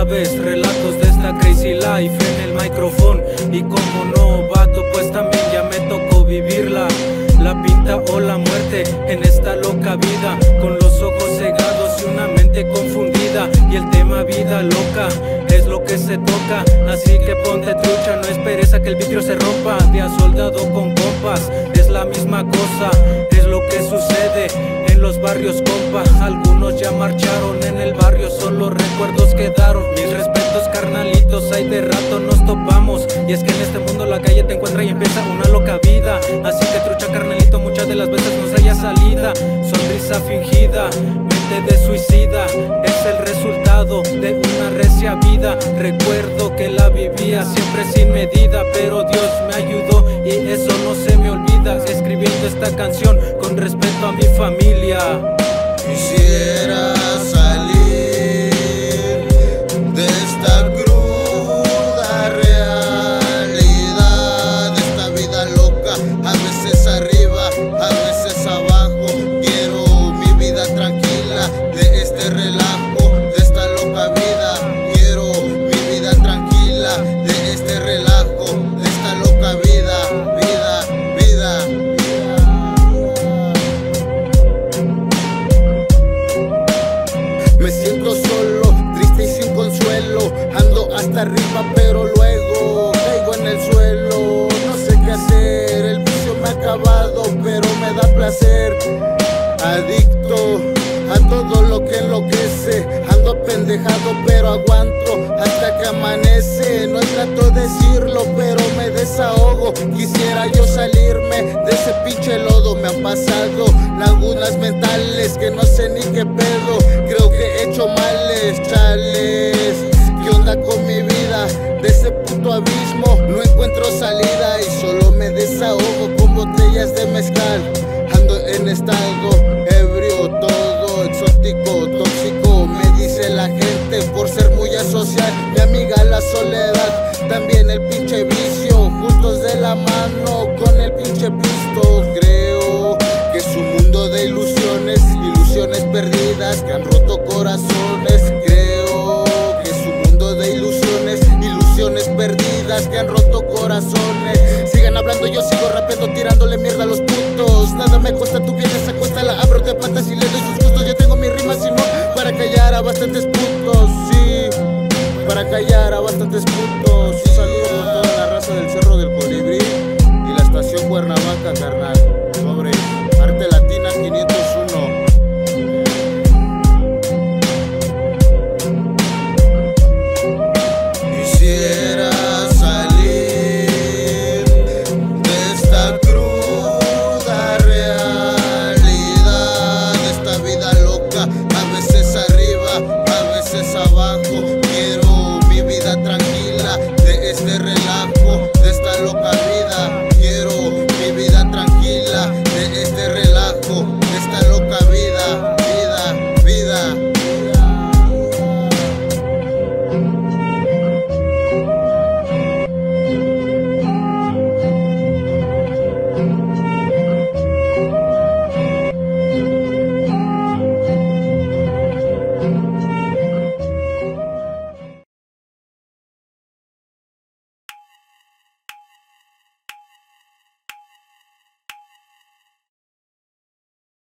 Relatos de esta crazy life en el micrófono. Y como novato, pues también ya me tocó vivirla. La pinta o la muerte en esta loca vida, con los ojos cegados y una mente confundida. Y el tema vida loca es lo que se toca. Así que ponte trucha, no esperes que el vidrio se rompa. De a soldado con compas, es la misma cosa, es lo que sucede en los barrios, compa. Algunos ya marcharon en el barrio, solo recuerdos quedaron. Mis respetos, carnalitos, hay de rato nos topamos. Y es que en este mundo la calle te encuentra y empieza una loca vida. Así que trucha, carnalito, muchas de las veces no se haya salida. Sonrisa fingida, mente de suicida, es el resultado de una Recuerdo que la vivía siempre sin medida, pero Dios me ayudó y eso no se me olvida. Escribiendo esta canción con respeto a mi familia. Me siento solo, triste y sin consuelo. Ando hasta arriba, pero luego caigo en el suelo. No sé qué hacer, el vicio me ha acabado, pero me da placer. Adicto a todo lo que enloquece. Ando pendejado, pero aguanto hasta que amanece. No trato de decirlo, pero me desahogo. Quisiera yo salirme de ese pinche lodo. Me han pasado lagunas mentales que no sé ni qué pedo. Creo que he hecho males, chales. ¿Qué onda con mi vida? De ese puto abismo no encuentro salida y solo me desahogo con botellas de mezcal. Ando en estado ebrio, todo exótico, tóxico. La gente por ser muy asocial. Mi amiga la soledad, también el pinche vicio. Juntos de la mano con el pinche pisto. Creo que es un mundo de ilusiones, ilusiones perdidas que han roto corazones. Creo que es un mundo de ilusiones, ilusiones perdidas que han roto corazones. Sigan hablando, yo sigo rapeando, tirándole mierda a los Para callar a bastantes.